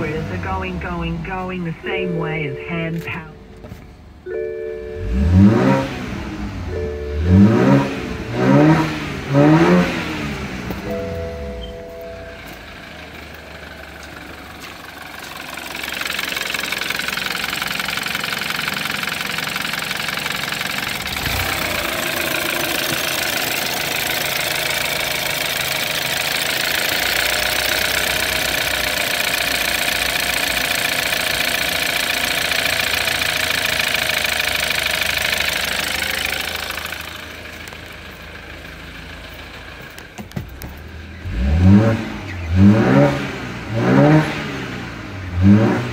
Where's the going, going, going the same way as hand power? Mm-hmm.